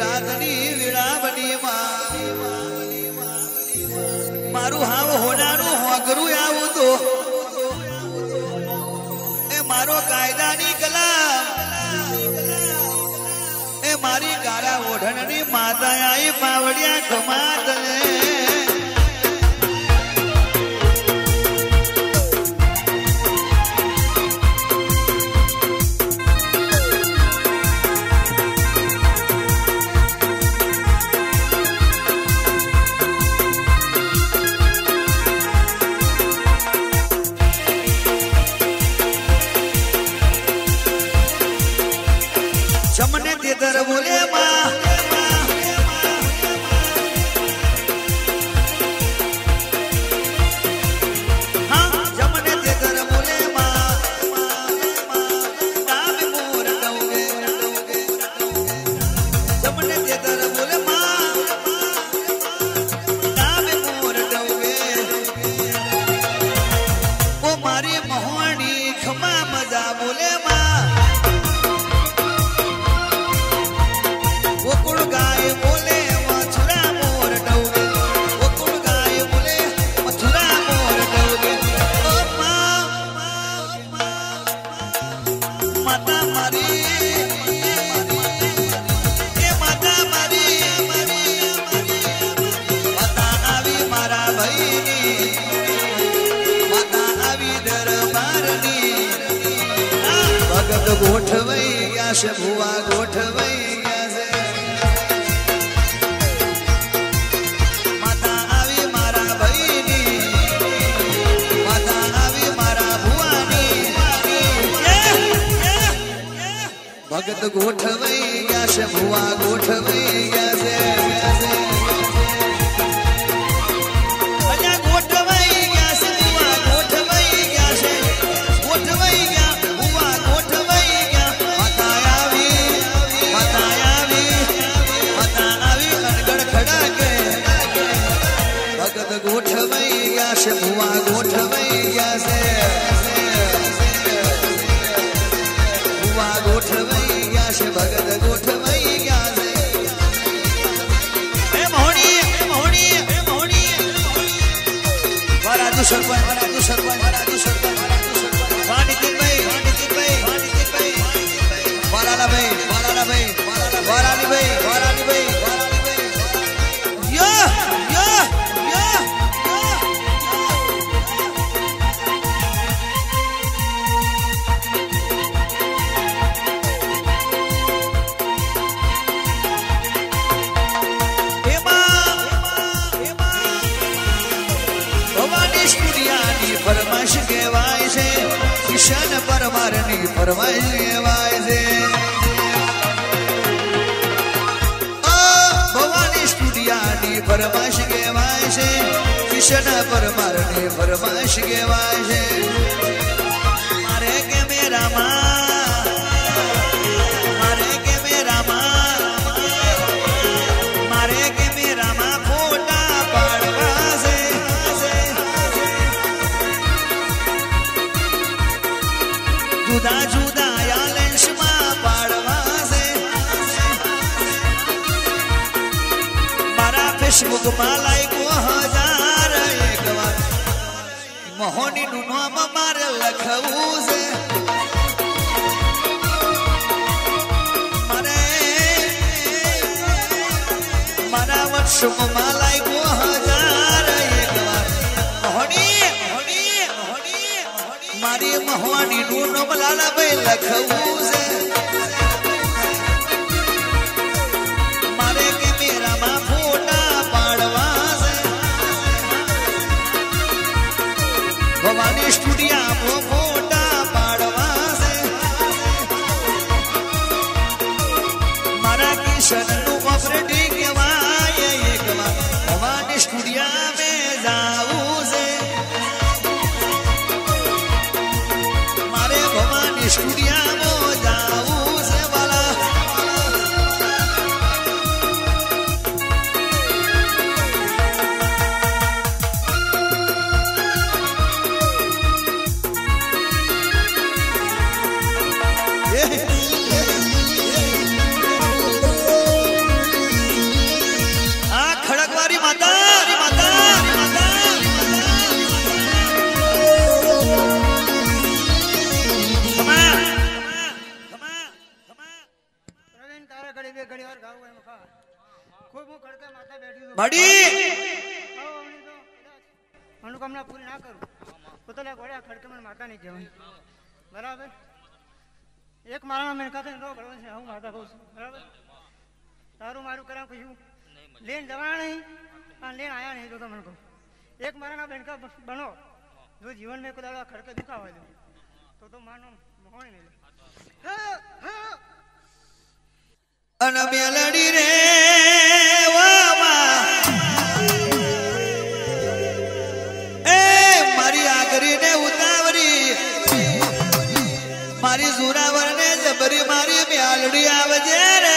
રાતની વિળાવની મારું હાવ હોનારું હોગરું આવું તો. એ મારો કાયદાની કલા એ મારી ગાળા ઓઢણની માતા આઈ પાવડિયા કમાત લે ફરવાઈ લેવાય છે ભવાની સ્ટુડિયાની ફરમાશ કહેવાય છે કિશન પરમારની ફરમાશ છે અરે કે મેરામાં દુઃખમાં લાગ્યો હજાર એક વાર મોહની મારે લખવું છે મને મારા લાગ્યો હજાર એક મારી મોહની નું નામ લાલાભાઈ લખવું છે Olha, estudiava, vovô. હા મારું કરાવ કશું લેન જવા નહીં? લેન આયા નહીં જો તમને કહું. એક મારાના બેનકા બનો. જો જીવન મેં કદાચ ખડકે દુખાવ હોય તો તો માનો મોહણી નહીં અને મેલડી રે એ મારી આગરી ને ઉત ayer.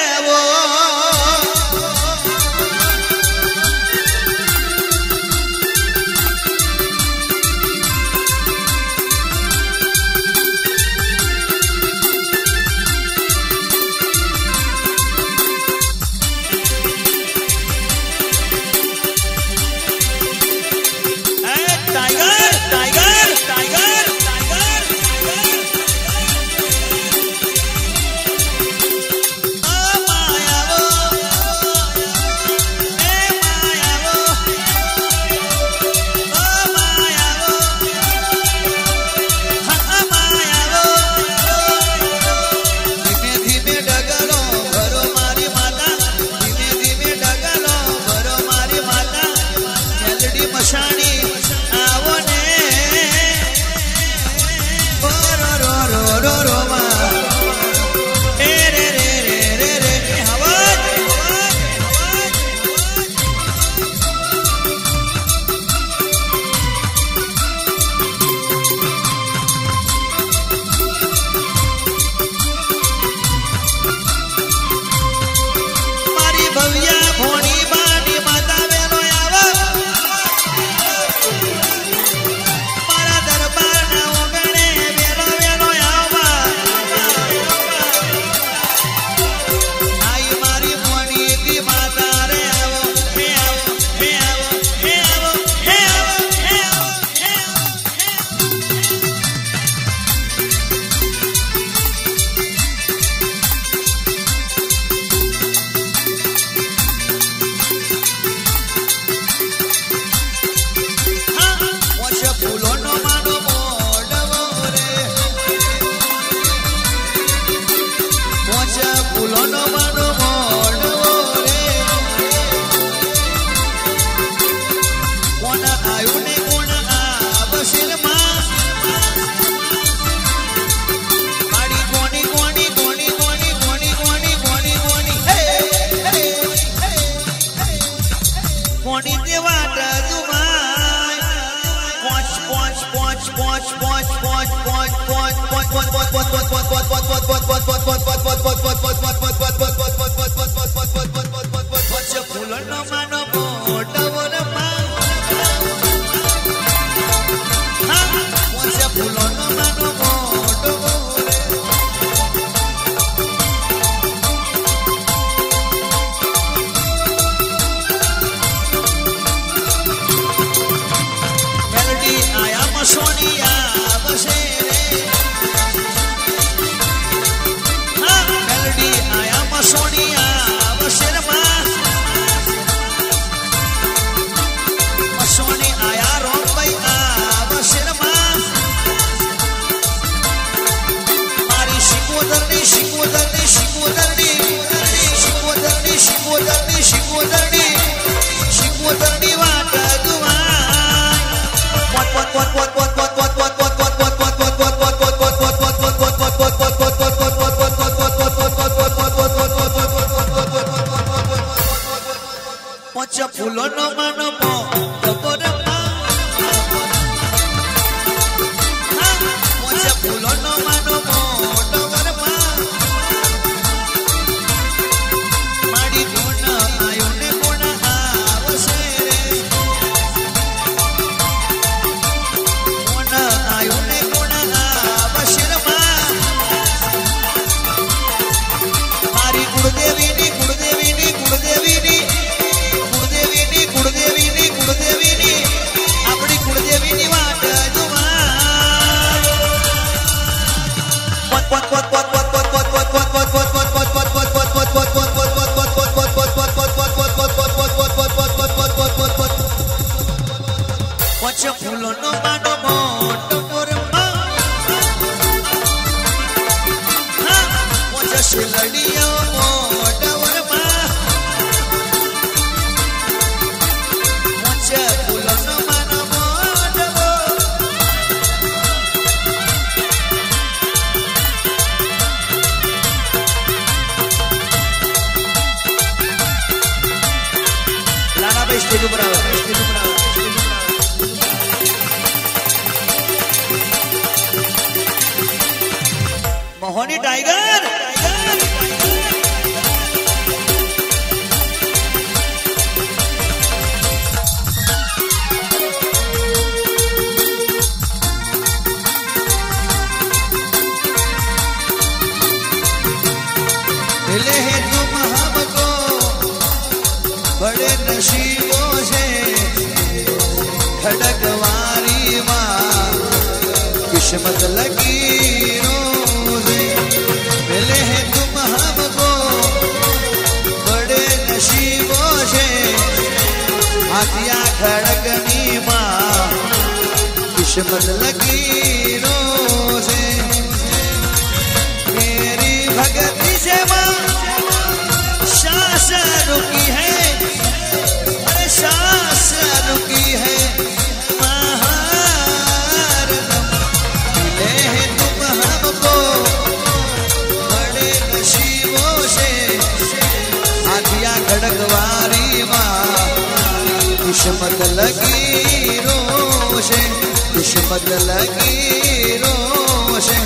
mano, mano. માં કિસ્મત લગી રોજી મિલે હે તુમ હમકો બડે નસીબો છે હાથિયા ખડગની માં કિસ્મત લગી રોજી દુશ્મન લગી રોશે દુશ્મન લગી રોશે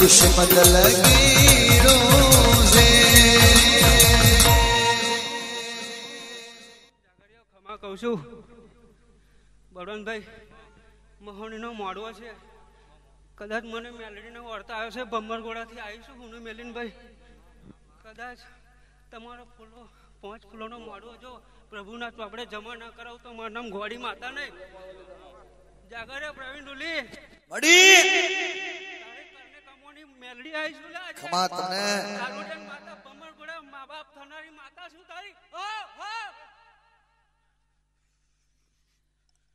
દુશ્મન લગી રોશે ખમા કહું છું. બળવંતભાઈ, મહોણીનો મોડવો છે. કદાચ મને મેલડીને વળતા આવ્યો છે ભમરગોળાથી આવી છું હું મેલિનભાઈ. કદાચ તમારો ફૂલો પાંચ ફૂલોનો મોડો જો પ્રભુના ચોપડે જમા ના કરાવ તો મારું નામ ઘોડી માતા નહીં. જાગરે પ્રવીણ ડુલી લે. ખમા માતા ભમરગોળા મા બાપ થનારી માતા શું તારી.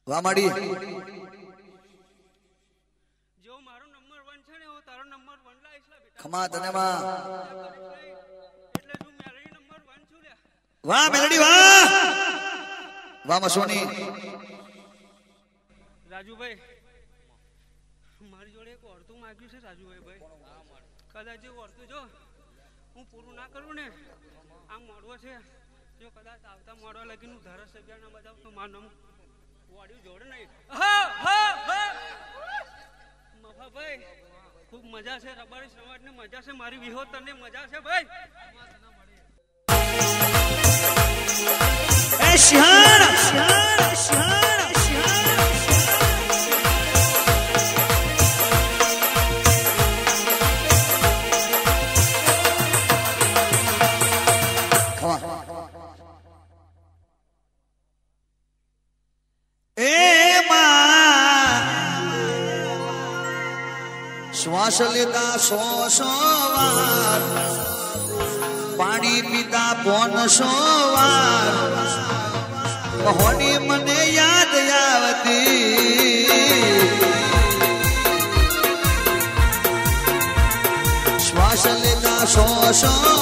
હો માડી. જો મારો નંબર વન છે ને હું તારો નંબર વન લાવીશ લા બેટા. ખમા તને માં એટલે તું મેલડી નંબર વન છું લે વાહ મેલડી વાહ. વાહ. મસોની રાજુભાઈ મારી જોડે એક વર્તું માંગ્યું છે રાજુભાઈ ભાઈ. કદાચ એ વર્તું જો હું પૂરું ના કરું ને આ મોડવો છે. જો કદાચ આવતા મોડવા લગીને હું ધારાસભ્ય ના બતાવું તો મારું વાડ્યું જોડે નહીં. હા હા હા. મફાભાઈ ખૂબ મજા છે રબારી સમાજની મજા છે મારી વિહો તને મજા છે ભાઈ. એ શિહાણ શ્વાસ લેતા સો સો વાર. પાણી પીતા પોનસો વાર મહોની મને યાદ આવતી શ્વાસ લેતા સો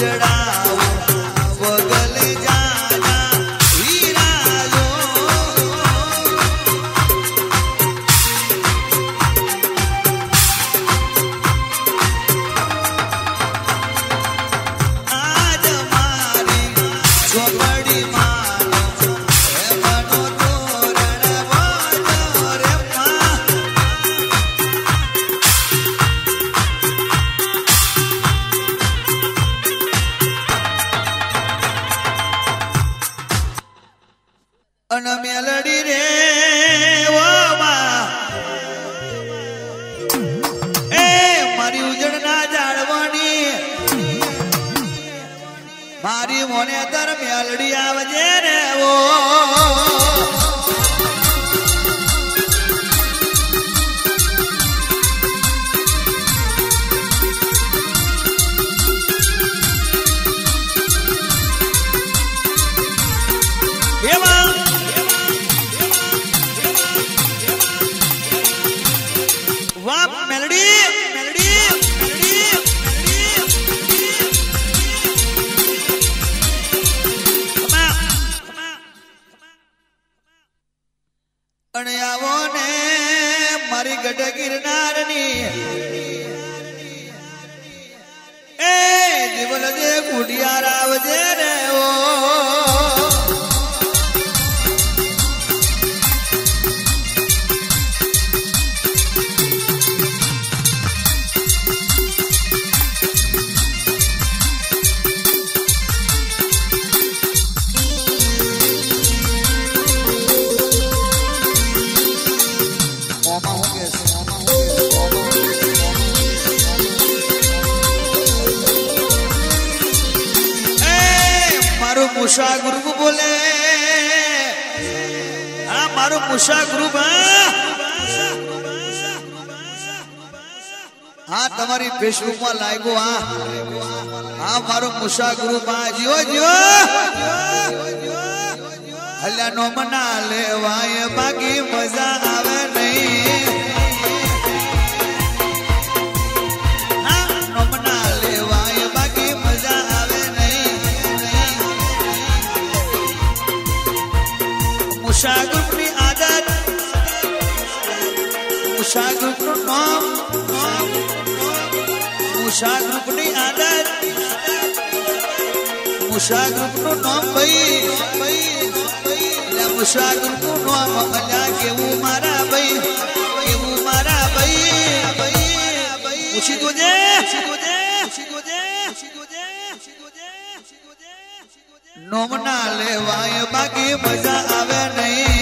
Did I મુશા નું નામ ભાઈ. મુશા ગ્રુપનું નામ અલ્યા કેવું મારા ભાઈ. કેવું મારા ભાઈ. પૂછી તો દે. નોમના લેવાય બાકી મજા આવે નહીં.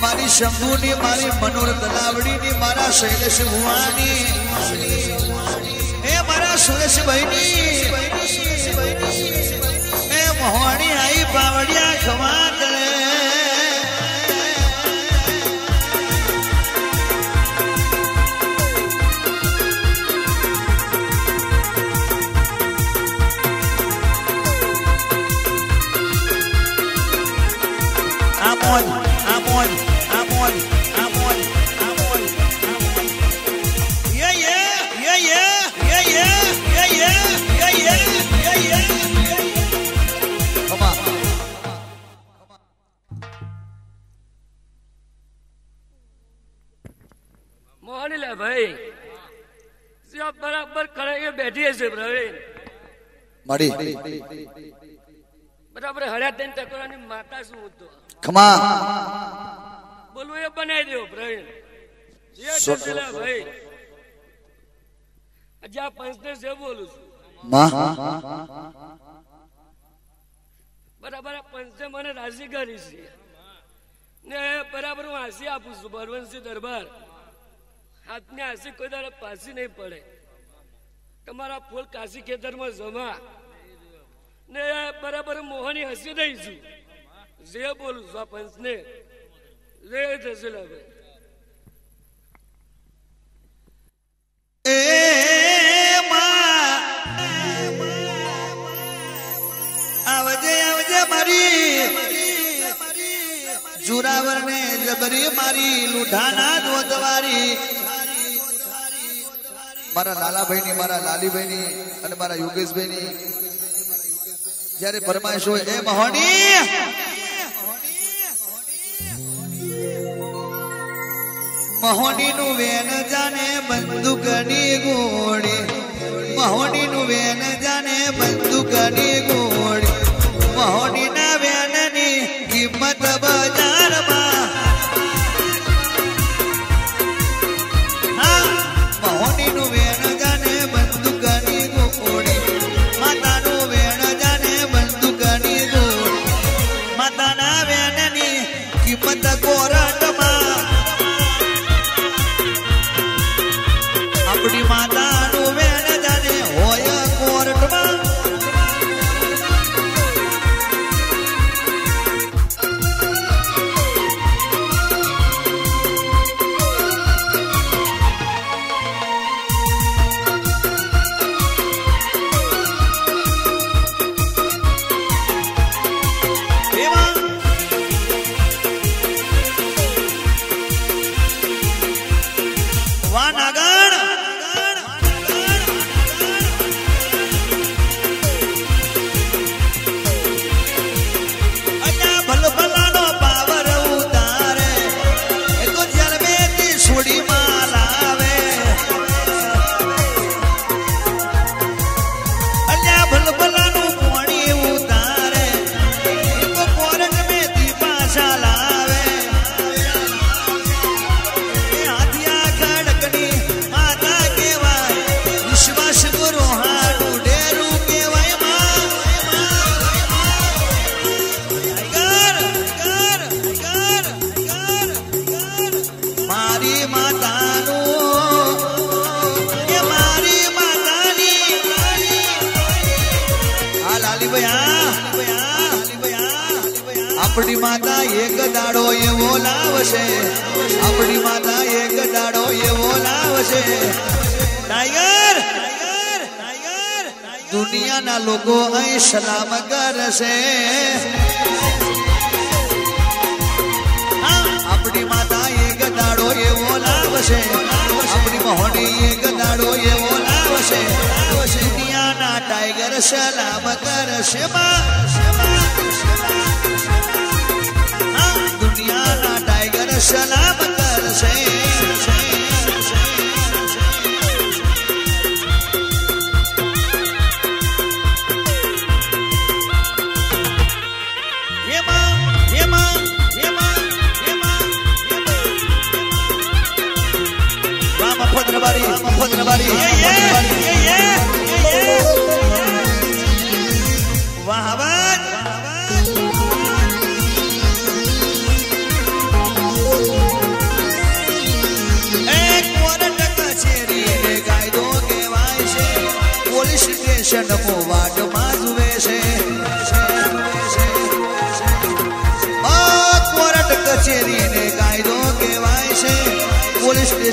મારું શંભુની મારી મનોર તલાવડીની મારા શૈલેષ ભુવાની હે મારા સુરેશભાઈની હે મોહણી પાવડિયા ખવા કરે. મળી બરાબર હર્યા તેન ટકોરાની માતા શું હું ખમા. બોલવું એ બનાવી દેવો પ્રવીણ ભાઈ. આજે આ પંચને જે બોલું છું. બરાબર પંચે મને રાજી કરી છે. ને બરાબર હું હાસી આપું છું ભરવંશી દરબાર. હાથની હાસી કોઈ દાડે પાસી નહીં પડે. તમારા ફૂલ કાશી ખેતરમાં જમા. ને બરાબર મોહની હસી દઈશું જે બોલું છું આ પંચને. જે થશે લે ભાઈ એ આવજે આવજે મારી. જુરાવર ને જબરી મારી, લુઢાના ધોધવારી. મારા લાલાભાઈ ની મારા લાલીભાઈ ની અને મારા યોગેશભાઈ ની જયારે હોય, એ મહોની મહોની નું વેન જાને બંદૂકની ગોળી. મહોની નું વેન જાને બંદૂકની ગોળી. લાવશે. આપણી માતા એક દાડો એવો લાવશે. ટાઈગર! દુનિયાના લોકો અહીં સલામ કરશે. આપણી માતા એક દાડો એવો લાવશે. આપણી મોહની એક દાડો એવો લાવશે. દુનિયાના ટાઈગર સલામ કરશે Shalom.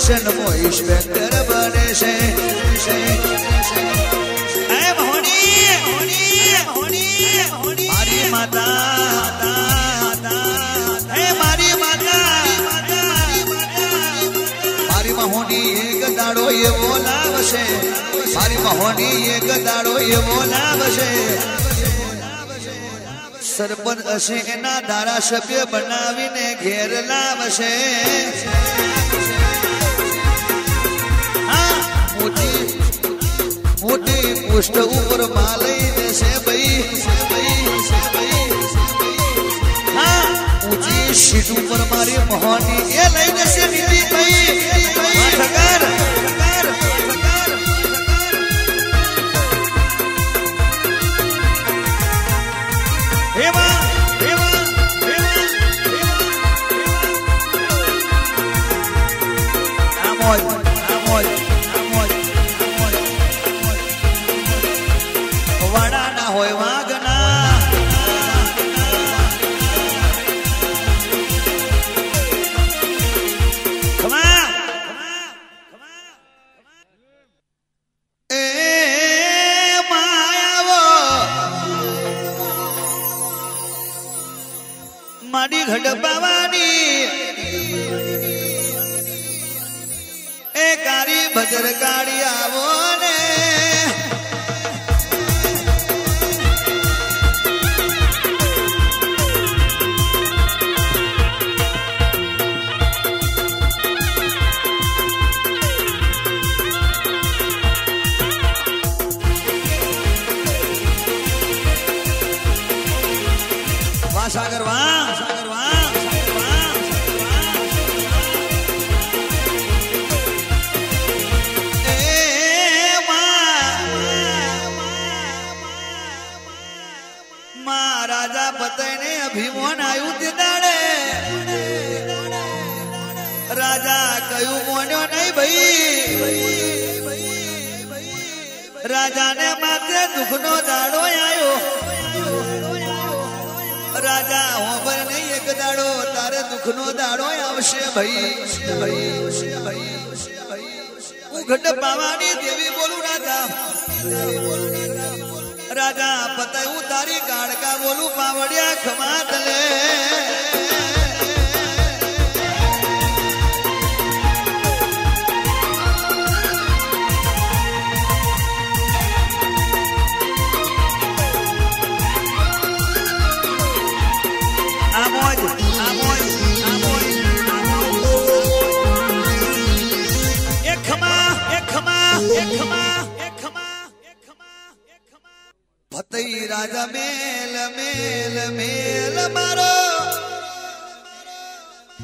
સ્ટેશનમાં ઇન્સ્પેક્ટર બને છે. મારી મહોની એક દાડો એવો લાવશે મારી મહોની એક દાડો એવો લાવશે સરપંચ હશે એના ધારાસભ્ય બનાવીને ઘેર લાવશે. મોટી મોટી પુષ્ટ ઉપર માલઈ દેશે ભાઈ ભાઈ ઊંચી સીટ ઉપર મારી મોહની એ લઈ દેશે નીતિ ભાઈ ઠગાર ઠગાર અભિમાન આવ્યું તે દાડે. રાજા કયું મોન્યો નહીં ભાઈ. રાજાને માથે દુઃખનો દાડો આવ્યો રાજા હોબર નહીં એક દાડો, તારે દુઃખનો દાડો આવશે ભાઈ. ભાઈ ભાઈ હું ઘટ પાવાની દેવી બોલું રાજા રાજા. પતાય પતયું તારી ગાડકા બોલું પાવડિયા ખમાત તલે રાજા મેલ મેલ મેલ મારો.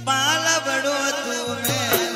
પાલવડો તું મેલ.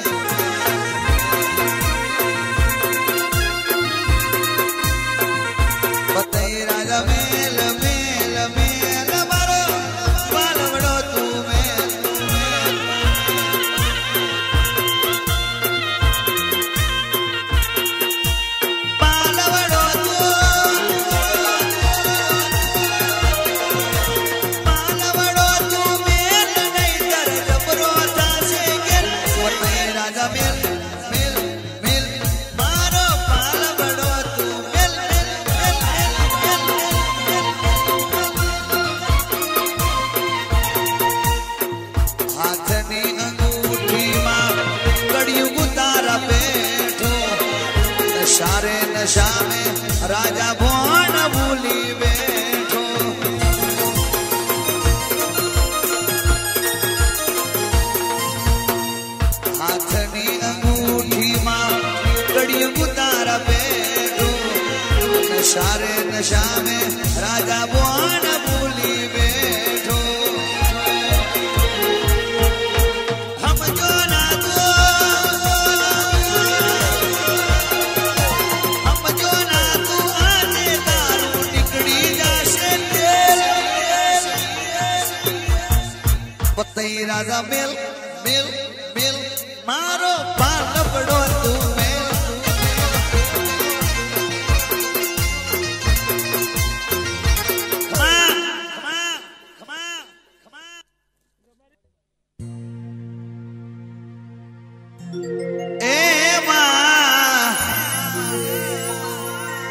રાજા મેલ મેલ મેલ મારો પાલપડો તું મેલ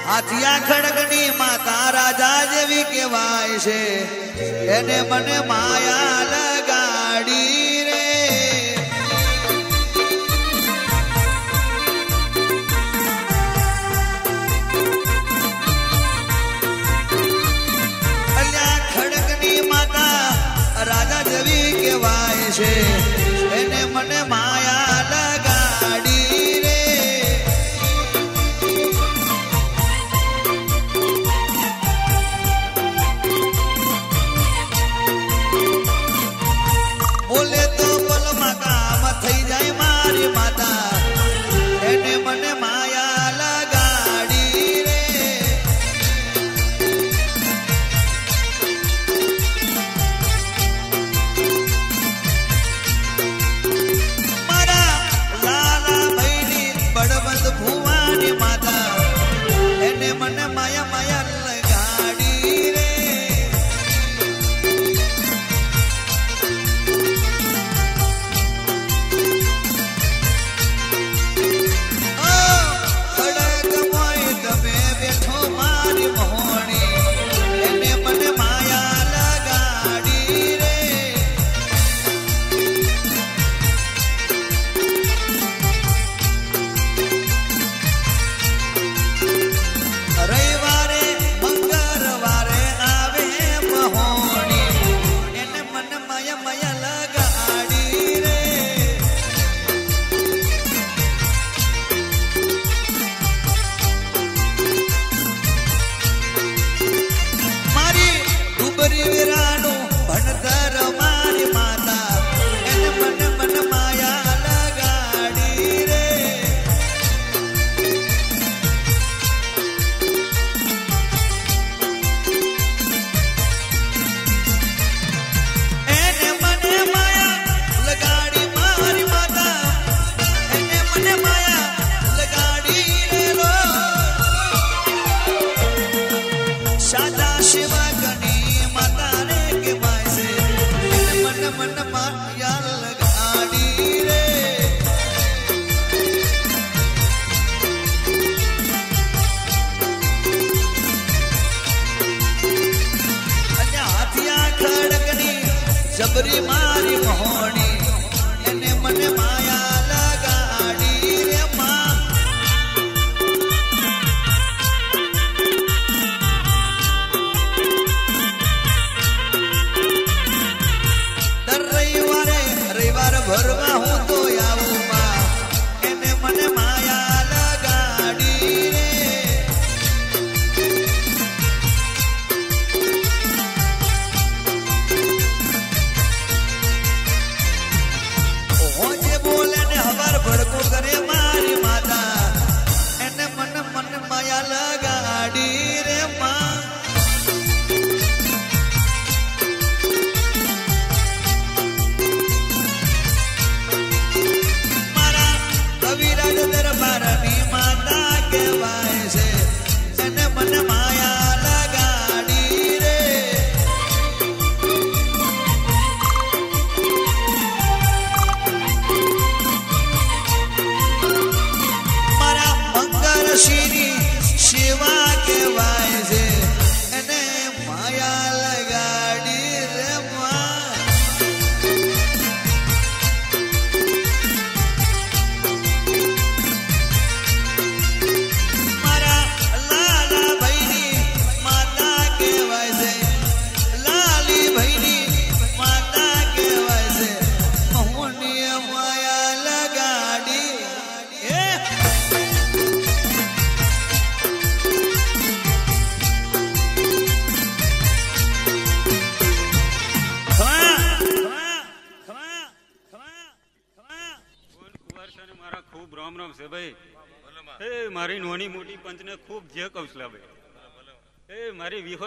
હાથિયા ખડગની માતા રાજા જેવી કેવાય છે. એને મને માયા લાગે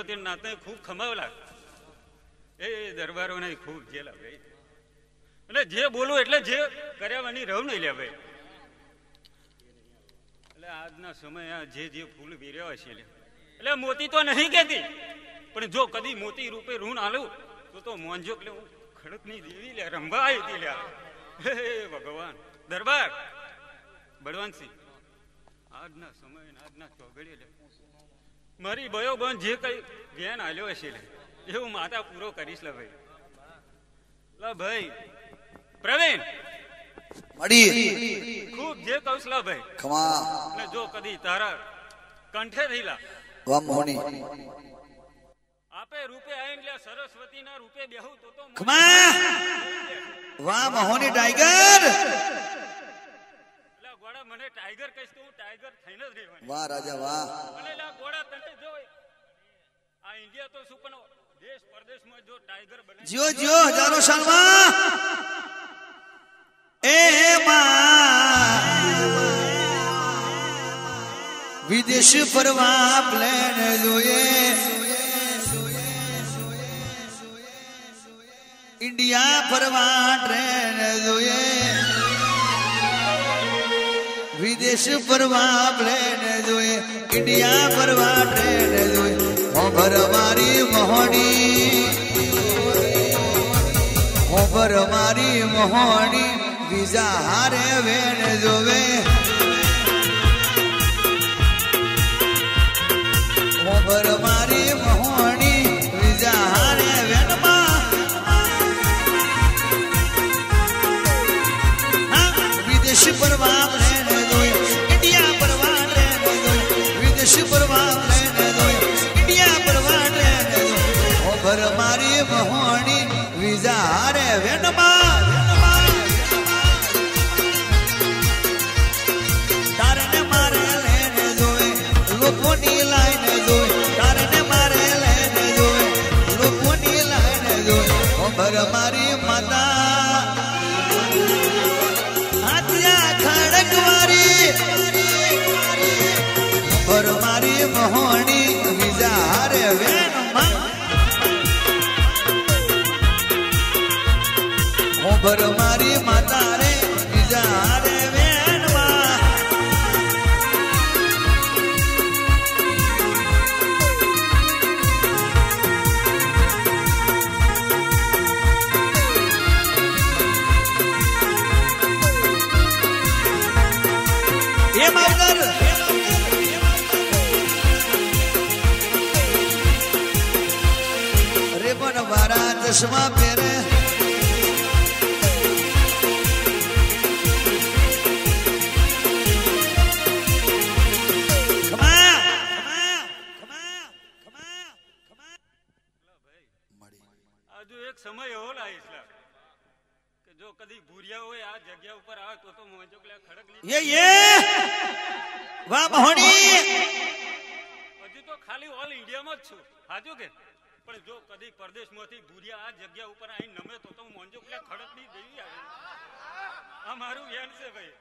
ગણપતિ નાતે ખૂબ ખમાવલા. એ દરબારોને ખૂબ જેલા ભાઈ એટલે જે બોલું એટલે જે કર્યાવાની રવ નહીં લે ભાઈ. એટલે આજના સમય જે જે ફૂલ વીર્યા છે એટલે મોતી તો નહીં કેતી પણ જો કદી મોતી રૂપે ઋણ આલું, તો તો મોંજો એટલે હું ખડકની દેવી લે રંભા આવી હતી લ્યા હે ભગવાન. દરબાર. બળવંતસિંહ. આજના સમય આજના ચોગડી લે. મારી બયો બંધ જે કઈ વેન હાલ્યો હશે લે એવું માતા પૂરો કરીશ લે ભાઈ. લે ભાઈ પ્રવીણ! મળી. ખૂબ જે કહું છું ભાઈ. ખમા અને જો કદી તારા કંઠે થઈલા વા મોહની આપે રૂપે આવીને લે સરસ્વતીના રૂપે બેહું તો તો ખમા વા મોહની ટાઈગર લા ગોળા મને ટાઈગર કહીશ તો હું ટાઈગર થઈને જ રહેવાની. વાહ રાજા વાહ. અને લા ગોળા તને જો આ ઇન્ડિયા તો શું પણ દેશ પરદેશમાં જો ટાઈગર બને જીઓ જીઓ હજારો સાલમાં એ માં. વિદેશ ફરવા પ્લેન જોઈએ. ઇન્ડિયા ફરવા ટ્રેન જોઈએ. વિદેશ ફરવા પ્લેન જોઈએ ઇન્ડિયા ફરવા ટ્રેન જોઈએ મોભર મારી મોહણી. મોભર મારી મોહણી બીજા હારે વેણ જોવે. મોભર મારી મોહણી બીજા હારે વેણમાં. હા, વિદેશ પરવા વિઝા હારે વેનમાં વ્યાન છે ભાઈ.